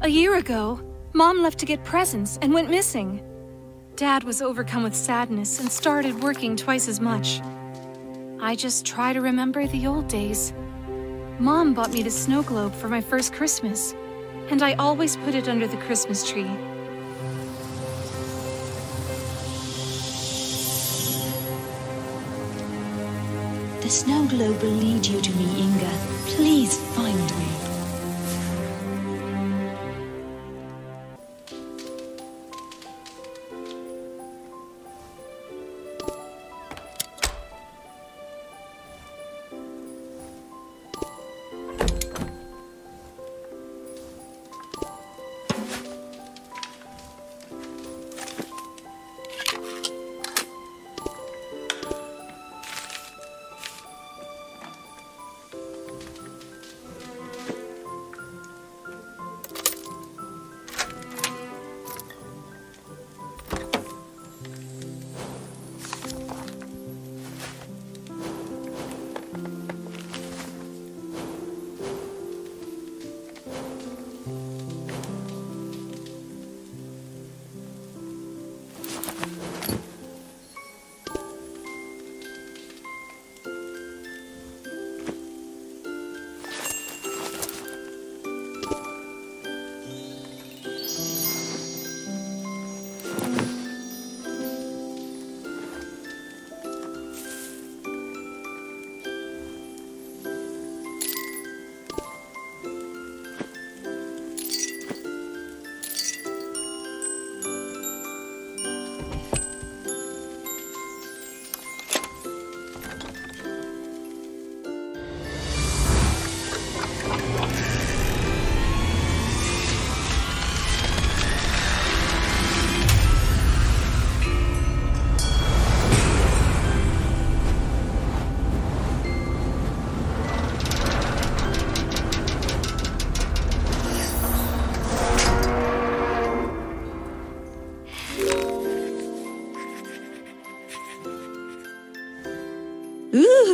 A year ago, Mom left to get presents and went missing. Dad was overcome with sadness and started working twice as much. I just try to remember the old days. Mom bought me the snow globe for my first Christmas, and I always put it under the Christmas tree. The snow globe will lead you to me, Inga. Please find me.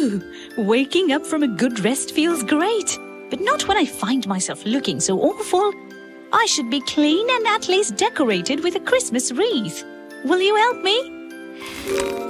Waking up from a good rest feels great, but not when I find myself looking so awful. I should be clean and at least decorated with a Christmas wreath. Will you help me?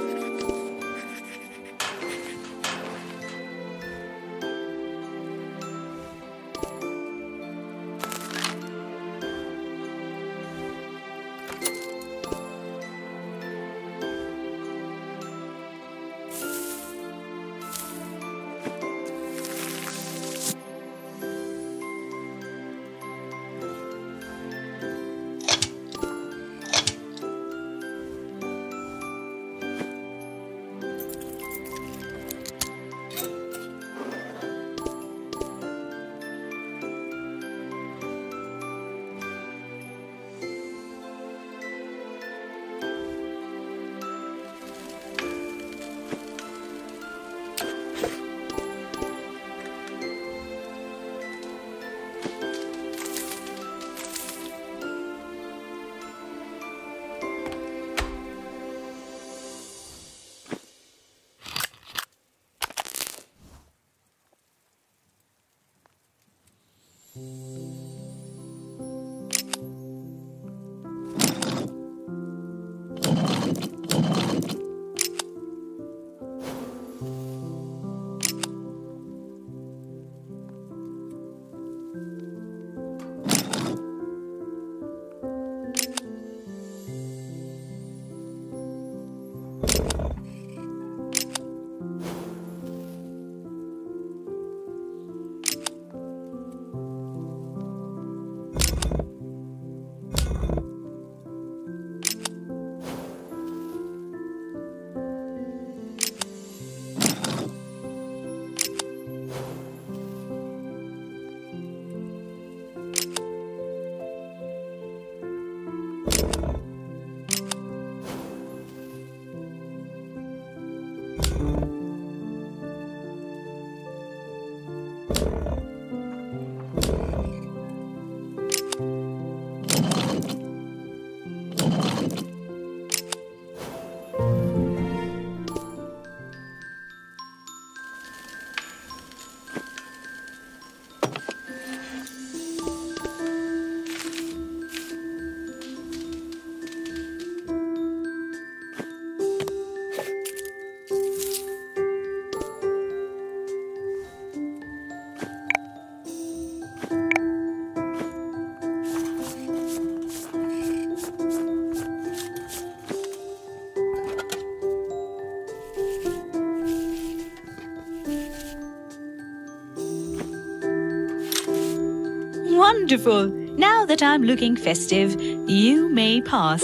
Wonderful! Now that I'm looking festive, you may pass.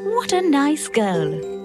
What a nice girl.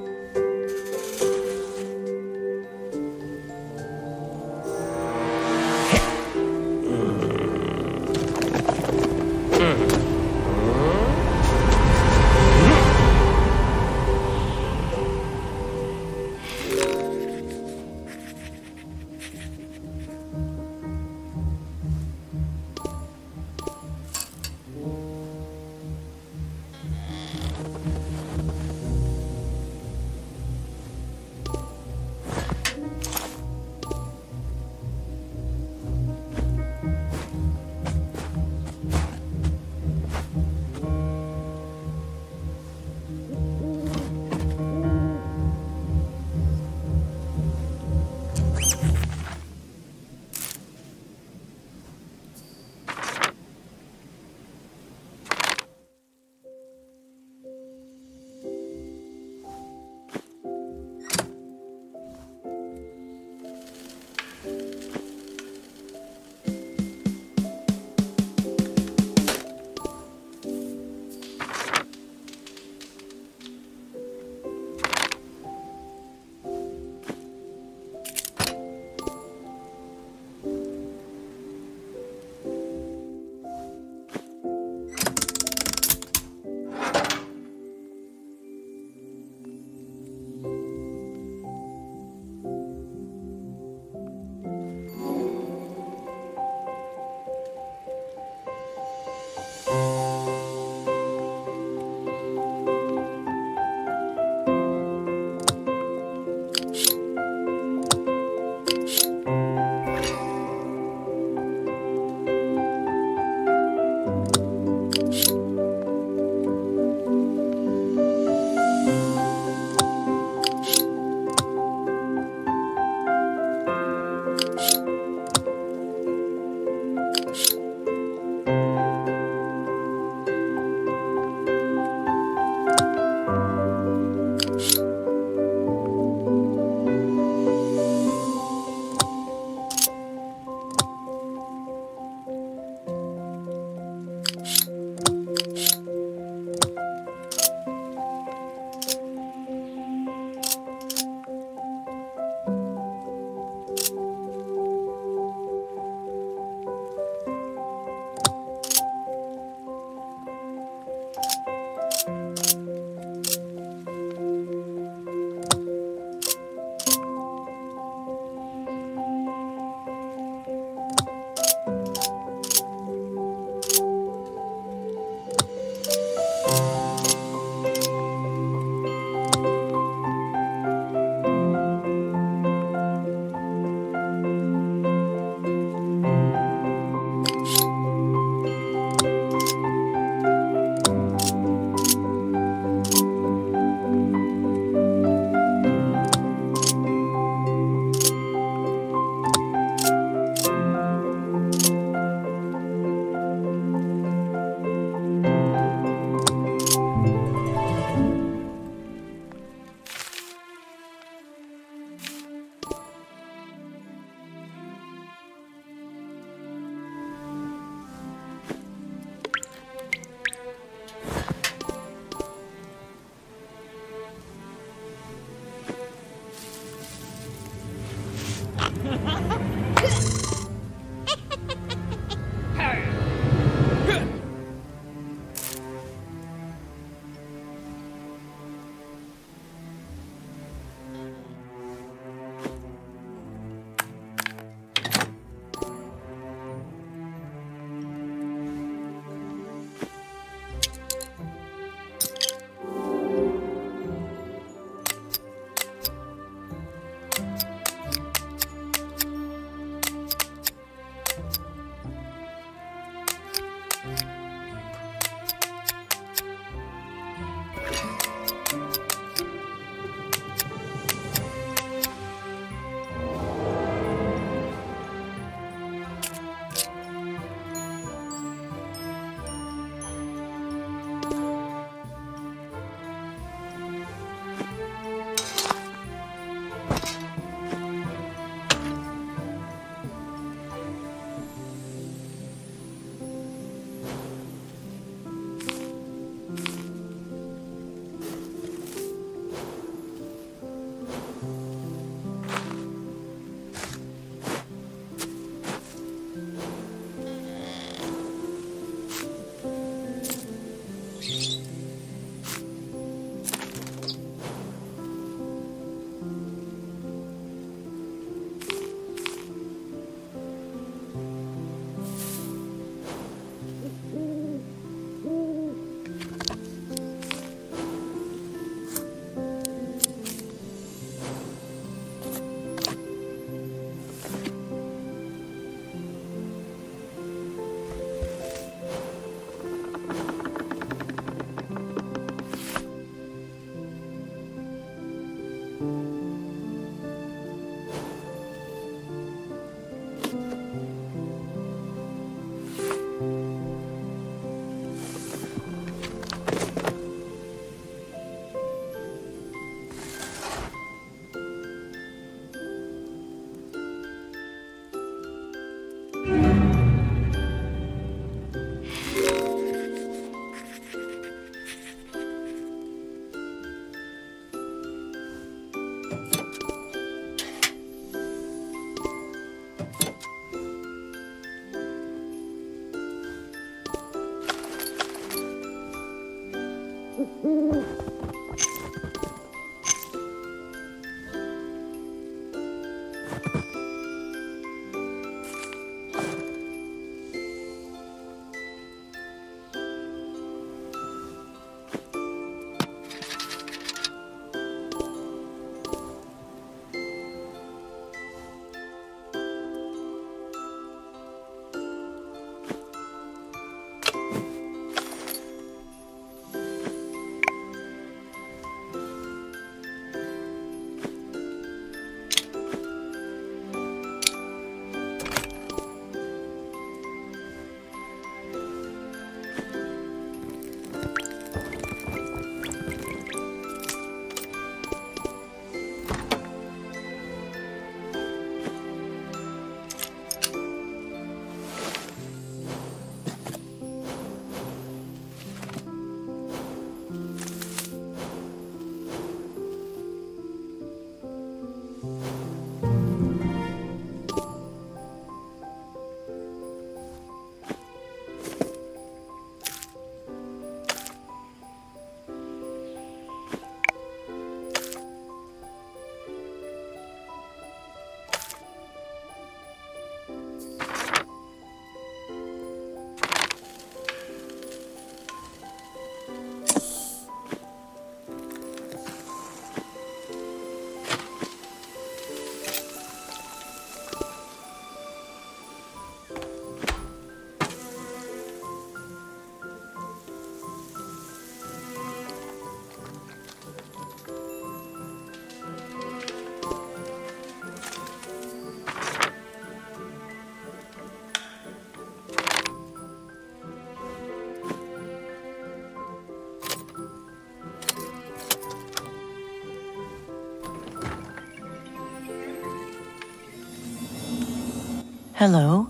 Hello?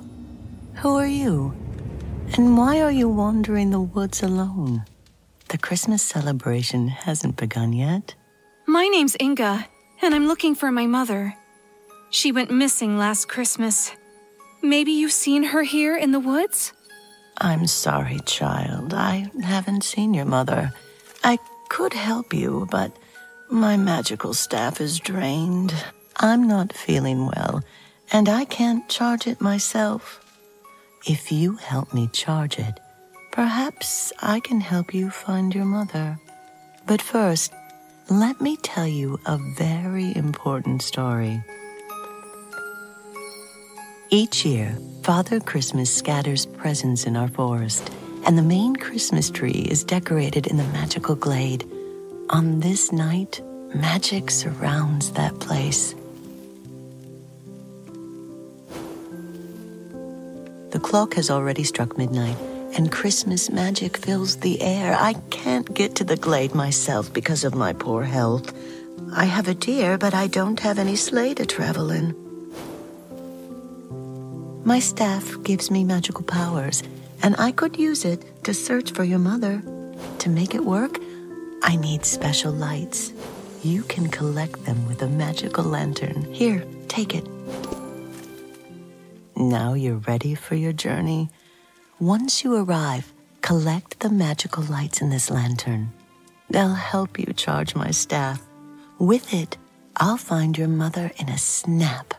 Who are you? And why are you wandering the woods alone? The Christmas celebration hasn't begun yet. My name's Inga, and I'm looking for my mother. She went missing last Christmas. Maybe you've seen her here in the woods? I'm sorry, child. I haven't seen your mother. I could help you, but my magical staff is drained. I'm not feeling well, and I can't charge it myself. If you help me charge it, perhaps I can help you find your mother. But first, let me tell you a very important story. Each year, Father Christmas scatters presents in our forest, and the main Christmas tree is decorated in the magical glade. On this night, magic surrounds that place. The clock has already struck midnight, and Christmas magic fills the air. I can't get to the glade myself because of my poor health. I have a deer, but I don't have any sleigh to travel in. My staff gives me magical powers, and I could use it to search for your mother. To make it work, I need special lights. You can collect them with a magical lantern. Here, take it. Now you're ready for your journey. Once you arrive, collect the magical lights in this lantern. They'll help you charge my staff. With it, I'll find your mother in a snap.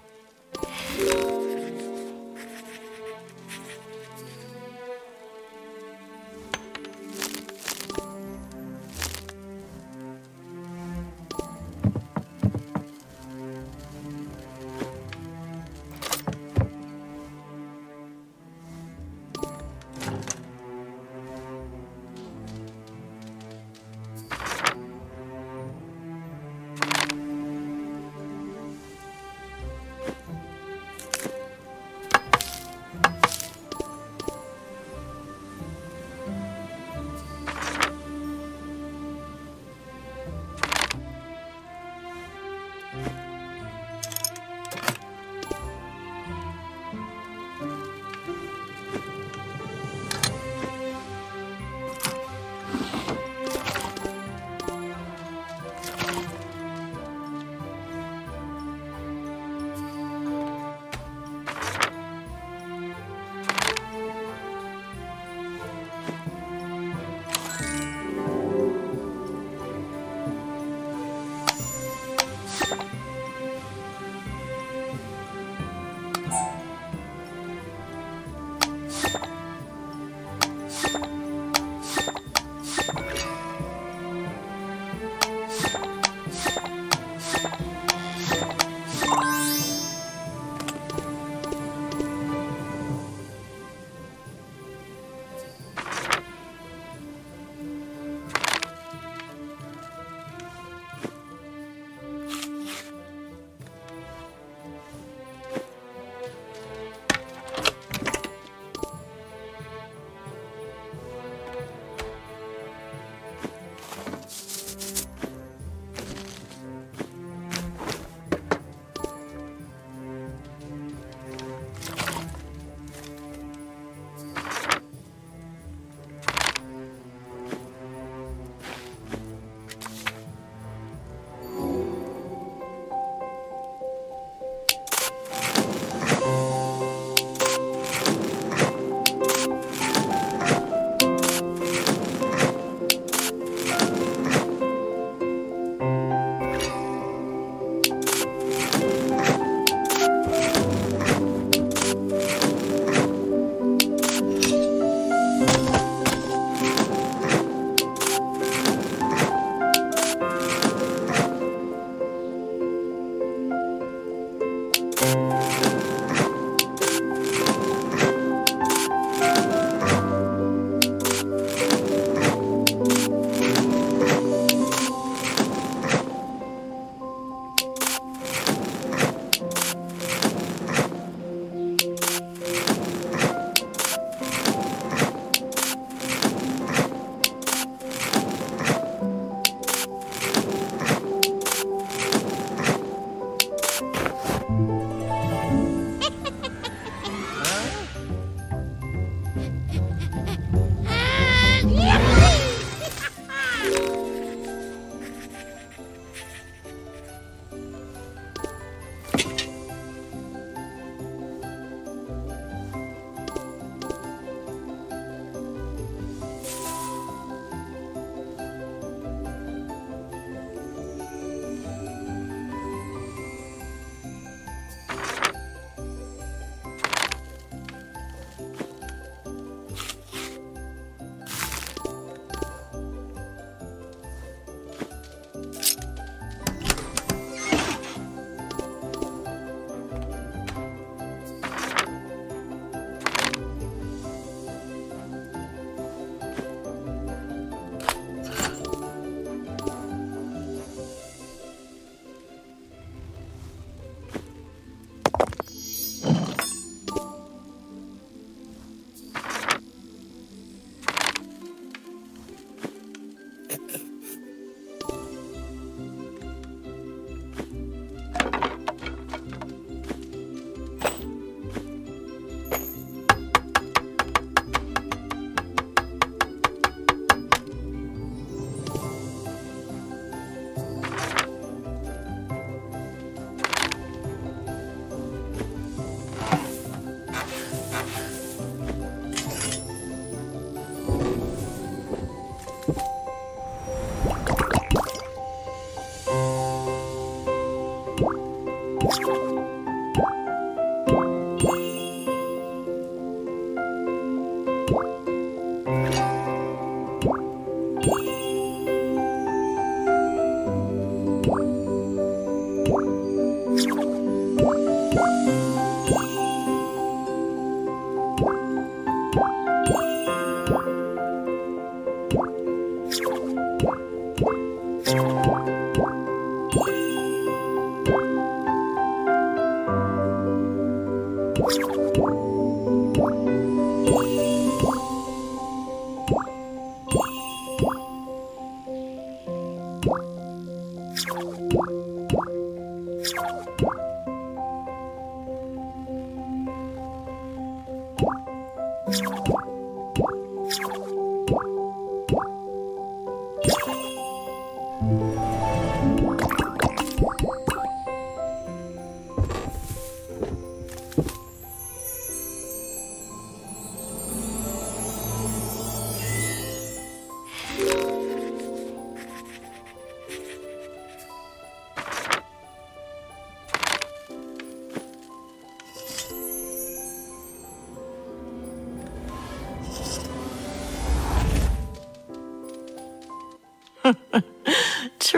Bye.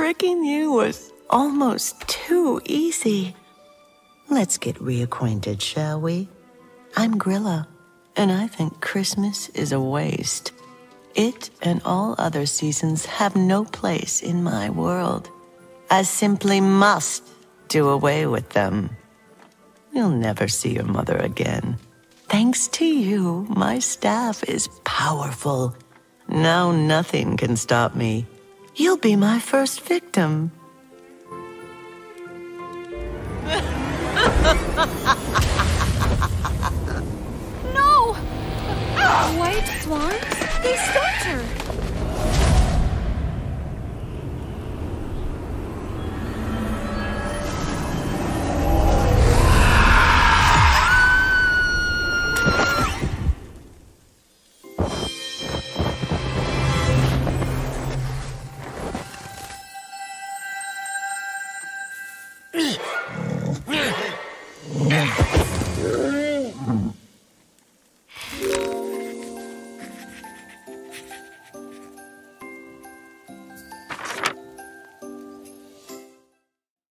Tricking you was almost too easy. Let's get reacquainted, shall we? I'm Grilla, and I think Christmas is a waste. It and all other seasons have no place in my world. I simply must do away with them. You'll never see your mother again. Thanks to you, my staff is powerful. Now nothing can stop me. You'll be my first victim.